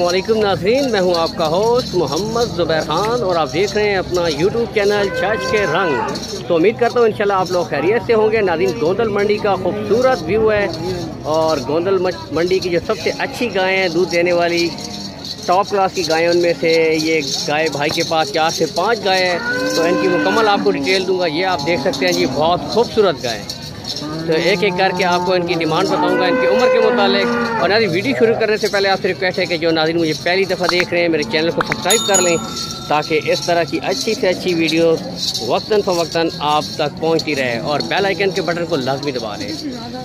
वालेकुम नाजरीन, मैं हूँ आपका होस्ट मोहम्मद ज़ुबैर ख़ान और आप देख रहे हैं अपना यूट्यूब चैनल चर्च के रंग। तो उम्मीद करता हूँ इंशाल्लाह आप लोग खैरियत से होंगे। नाजरीन, गोंदल मंडी का खूबसूरत व्यू है और गोंदल मंडी की जो सबसे अच्छी गायें हैं, दूध देने वाली टॉप क्लास की गायें उनमें से ये गाय भाई के पास चार से पाँच गाय हैं। तो इनकी मुकम्मल आपको डिटेल दूँगा। ये आप देख सकते हैं जी बहुत खूबसूरत गाय तो एक एक करके आपको इनकी डिमांड बताऊँगा, इनकी उम्र के मुतालिक। और नाजी वीडियो शुरू करने से पहले आपसे रिक्वेस्ट है कि जो नाजिन मुझे पहली दफ़ा देख रहे हैं, मेरे चैनल को सब्सक्राइब कर लें, ताकि इस तरह की अच्छी से अच्छी वीडियो वक्ता फ़वक्ता आप तक पहुँचती रहे और बेल आइकन के बटन को लाजमी दबा लें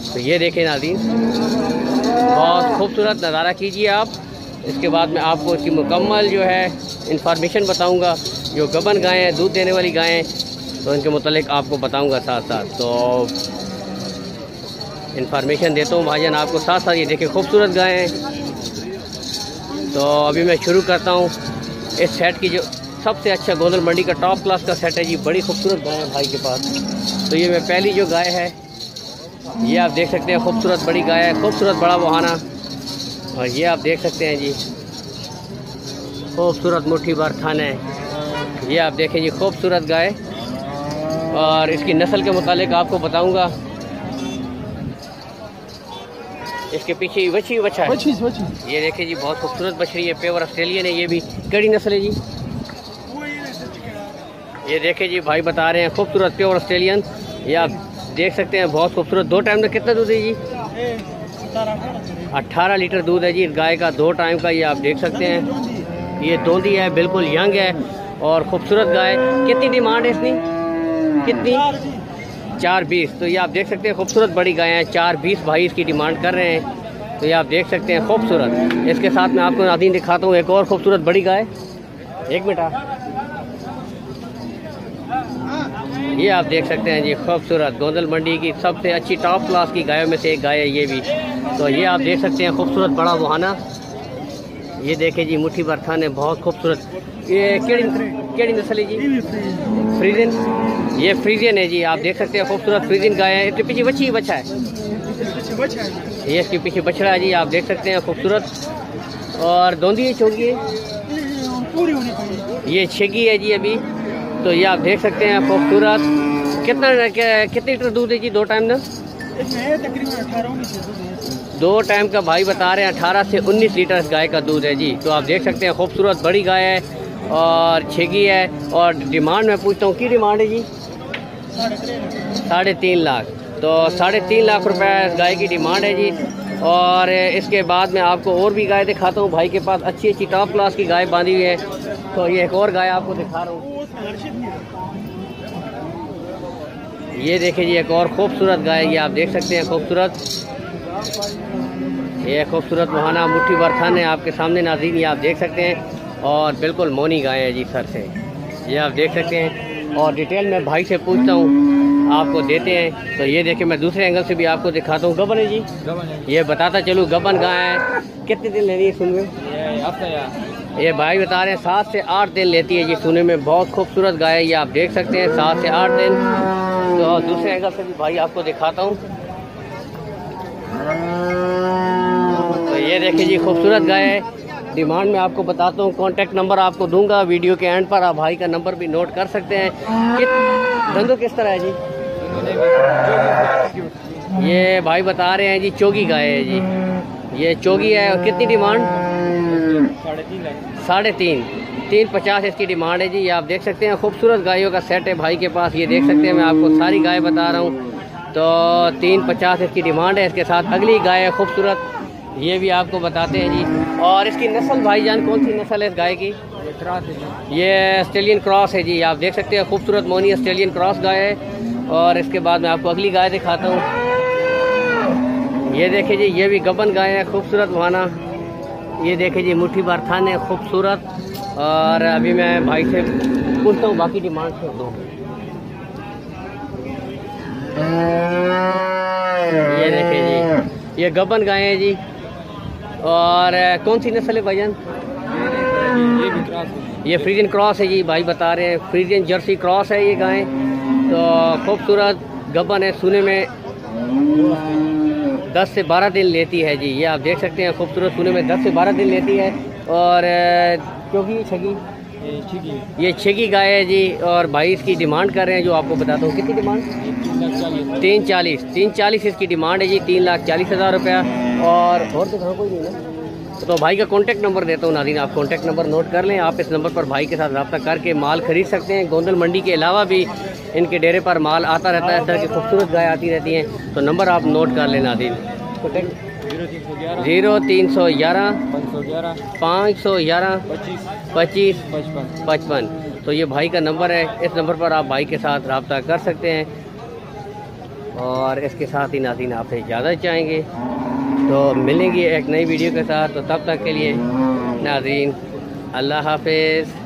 तो ये देखें नाजिन बहुत खूबसूरत नज़ारा कीजिए आप। इसके बाद मैं आपको इसकी मुकम्मल जो है इंफॉर्मेशन बताऊँगा, जो गबन गायें, दूध देने वाली गायें तो इनके मतलब आपको बताऊँगा साथ साथ तो इन्फॉर्मेशन देता हूँ भाईजान आपको साथ साथ ये देखिए, खूबसूरत गाय हैं। तो अभी मैं शुरू करता हूँ। इस सेट की जो सबसे अच्छा गोंदल मंडी का टॉप क्लास का सेट है जी, बड़ी खूबसूरत गाय है भाई के पास। तो ये मैं पहली जो गाय है, ये आप देख सकते हैं, खूबसूरत बड़ी गाय है, खूबसूरत बड़ा बहाना। और ये आप देख सकते हैं जी, खूबसूरत मुट्ठी भर थान है। ये आप देखें जी, खूबसूरत गाय। और इसकी नस्ल के मुतालिक आपको बताऊँगा। इसके पीछे बछी बछा है। ये देखिए जी बहुत खूबसूरत बछड़ी है प्योर ऑस्ट्रेलियन है ये भी कड़ी नस्ल है जी। ये देखिए जी भाई बता रहे हैं खूबसूरत प्योर ऑस्ट्रेलियन। ये आप देख सकते हैं बहुत खूबसूरत। दो टाइम का कितना दूध है जी? अट्ठारह लीटर दूध है जी गाय का दो टाइम का ये आप देख सकते हैं। ये दोंदी है बिल्कुल यंग है और खूबसूरत गाय। कितनी डिमांड है इसकी? कितनी? चार बीस। तो ये आप देख सकते हैं, खूबसूरत बड़ी गाय हैं। चार बीस भाई इसकी डिमांड कर रहे हैं। तो ये आप देख सकते हैं, खूबसूरत। इसके साथ मैं आपको नादीन दिखाता हूँ, एक और खूबसूरत बड़ी गाय। एक बेटा ये आप देख सकते हैं जी, खूबसूरत। गोंदल मंडी की सबसे अच्छी टॉप क्लास की गायों में से एक गाय है ये भी। तो ये आप देख सकते हैं, खूबसूरत बड़ा बहाना ये देखे जी मुट्ठी बरथान है बहुत खूबसूरत। ये केड़ी केड़ी नस्ल है जी? फ्रीजन। ये फ्रीजन है जी आप देख सकते हैं खूबसूरत फ्रीजन गाय है। इसके पीछे बच्ची बच्चा है। ये इसके पीछे बछड़ा है जी आप देख सकते हैं खूबसूरत। और धोंदी चौकी है? ये छेगी है जी अभी। तो ये आप देख सकते हैं खूबसूरत। कितना कितने लीटर दूध है जी दो टाइम ना? दो टाइम का भाई बता रहे हैं, अठारह से उन्नीस लीटर गाय का दूध है जी। तो आप देख सकते हैं, खूबसूरत बड़ी गाय है और छेगी है और डिमांड मैं पूछता हूँ, की डिमांड है जी? साढ़े तीन लाख। तो साढ़े तीन लाख रुपए गाय की डिमांड है जी। और इसके बाद मैं आपको और भी गाय दिखाता हूँ। भाई के पास अच्छी अच्छी टॉप क्लास की गाय बांधी हुई है। तो ये एक और गाय आपको दिखा रहा हूँ। ये देखिए जी, एक और खूबसूरत गाय ये आप देख सकते हैं, खूबसूरत। ये खूबसूरत मुहाना मुट्ठी बरथान है आपके सामने नाजीन ये आप देख सकते हैं। और बिल्कुल मोनी गाय है जी सर से। ये आप देख सकते हैं। और डिटेल में भाई से पूछता हूँ आपको देते हैं। तो ये देखिए मैं दूसरे एंगल से भी आपको दिखाता हूँ। गबन है जी। गबन ये बताता चलूँ गबन गाय है। कितने दिन लेनी है सुनने ये भाई बता रहे हैं सात से आठ दिन लेती है जी सुने में। बहुत खूबसूरत गाय है ये आप देख सकते हैं सात से आठ दिन। तो दूसरे एंगल से भी भाई आपको दिखाता हूँ। तो ये देखिए जी, खूबसूरत गाय है। डिमांड में आपको बताता हूँ कॉन्टैक्ट नंबर आपको दूँगा। वीडियो के एंड पर आप भाई का नंबर भी नोट कर सकते हैं। कि धंधो किस तरह है जी? ये भाई बता रहे हैं जी, चोगी गाय है जी। ये चोगी है, और कितनी डिमांड? साढ़े तीन। तीन पचास इसकी डिमांड है जी। ये आप देख सकते हैं, खूबसूरत गायों का सेट है भाई के पास। ये देख सकते हैं, मैं आपको सारी गाय बता रहा हूँ। तो तीन पचास इसकी डिमांड है, इसके साथ अगली गाय है, खूबसूरत। ये भी आपको बताते हैं जी। और इसकी नस्ल भाईजान, कौन सी नस्ल है इस गाय की? ये ऑस्ट्रेलियन क्रॉस है जी, आप देख सकते हैं, खूबसूरत मोनी ऑस्ट्रेलियन क्रॉस गाय है। और इसके बाद मैं आपको अगली गाय दिखाता हूँ। ये देखिए जी, ये भी गबन गाय है, खूबसूरत बहाना ये देखिए जी मुठ्ठी भर थान है खूबसूरत। और अभी मैं भाई से पूछता हूँ, बाकी डिमांड से दो। ये देखिए जी। ये गबन गाय है जी। और कौन सी नस्ल है भाईजान? ये फ्रीजन क्रॉस है जी भाई बता रहे हैं। फ्रीजन जर्सी क्रॉस है ये गाय। तो खूबसूरत गबन है सुने में 10 से 12 दिन लेती है जी। ये आप देख सकते हैं खूबसूरत सुने में 10 से 12 दिन लेती है। और क्योंकि छगी। ये छगी गाय है जी। और भाई इसकी डिमांड कर रहे हैं जो आपको बताता हूँ। कितनी डिमांड? तीन चालीस तीन चालीस इसकी डिमांड है जी, तीन लाख चालीस हज़ार रुपया। और और तो कोई नहीं ना तो भाई का कॉन्टैक्ट नंबर देता हूँ नादिन आप कॉन्टैक्ट नंबर नोट कर लें, आप इस नंबर पर भाई के साथ रब्ता करके माल खरीद सकते हैं। गोंदल मंडी के अलावा भी इनके डेरे पर माल आता रहता है तरह की खूबसूरत गाय आती रहती हैं। तो नंबर आप नोट कर लें नादिन ज़ीरो तीन सौ ग्यारह, पाँच सौ ग्यारह, पच्चीस, पचपन। तो ये भाई का नंबर है, इस नंबर पर आप भाई के साथ रबता कर सकते हैं। और इसके साथ ही नाजीन आपसे इजाज़त चाहेंगे। तो मिलेंगे एक नई वीडियो के साथ। तो तब तक के लिए नाजीन, अल्लाह हाफिज़।